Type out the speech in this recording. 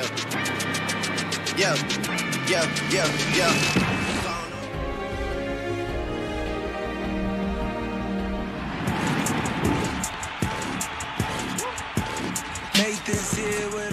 Yeah. Yeah. Yeah. Yeah. Yeah. Make this here